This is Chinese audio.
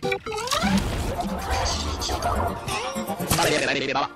别别别来别别别吧。